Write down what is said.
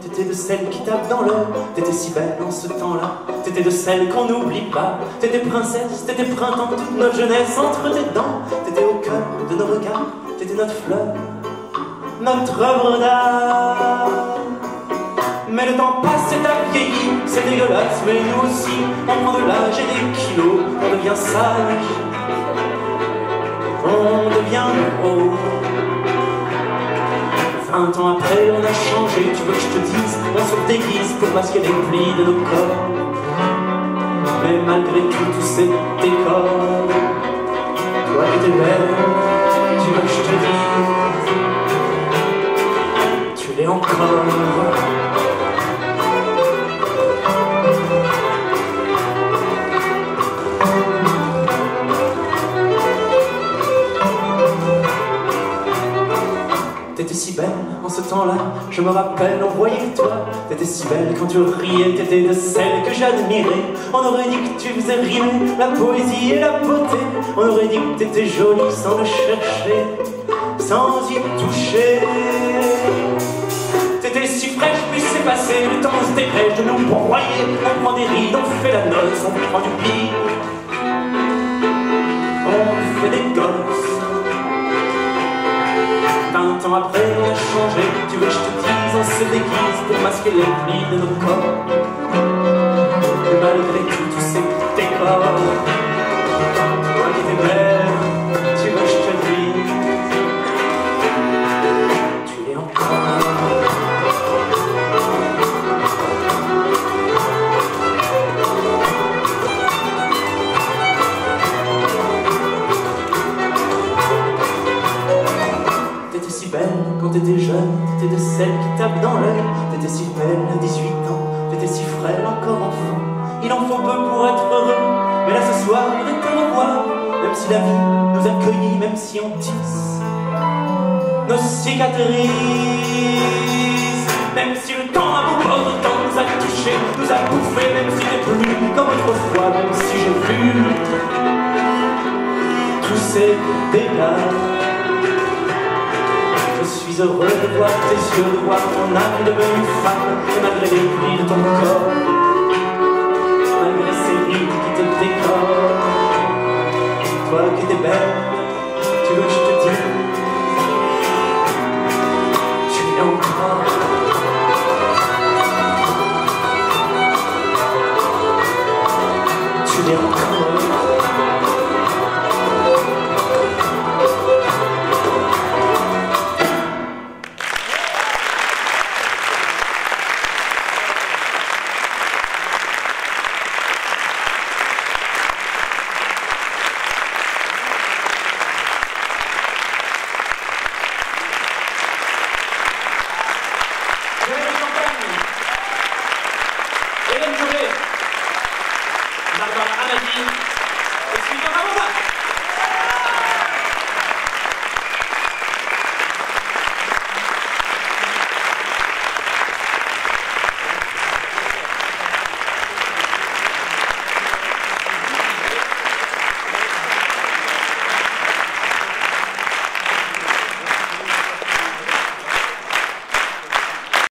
t'étais de celles qui tapent dans l'œil, t'étais si belle en ce temps-là, t'étais de celles qu'on n'oublie pas, t'étais princesse, t'étais printemps, toute notre jeunesse entre tes dents, t'étais au cœur de nos regards, t'étais notre fleur, notre œuvre d'art. Mais le temps passe et t'as vieilli, c'est dégueulasse, mais nous aussi, on prend de l'âge et des kilos, on devient sage, on devient gros. Vingt ans après, on a changé, tu veux que je te dise, on se déguise pour masquer les plis de nos corps. Mais malgré tout, tous ces décors, toi qui étais belle, tu veux que je te dise, T'étais si belle en ce temps-là, je me rappelle, on voyait toi. T'étais si belle quand tu riais, t'étais de celles que j'admirais. On aurait dit que tu faisais rimer la poésie et la beauté. On aurait dit que t'étais jolie sans le chercher, sans y toucher. T'étais si fraîche, puis c'est passé, le temps se dépêche de nous broyer. On prend des rides, on fait la noce, on prend du pire. Ans après, a changé. Tu veux je te dise, on se déguise pour masquer les plis de nos corps. Malgré tout, t'étais jeune, t'étais de celles qui tapent dans l'œil. T'étais si belle à 18 ans, t'étais si frêle encore enfant. Il en faut peu pour être heureux, mais là ce soir on est au revoir. Même si la vie nous accueillit, même si on tisse nos cicatrices. Même si le temps à bout temps nous a touchés, nous a bouffés, même si n'est plus comme autrefois, même si j'ai vu tous ces dégâts heureux de voir tes yeux, de voir ton âme devenue femme, malgré les plis de ton corps, malgré ces nuits qui te décorent, toi qui t'es belle, tu veux que je te dise, tu es encore.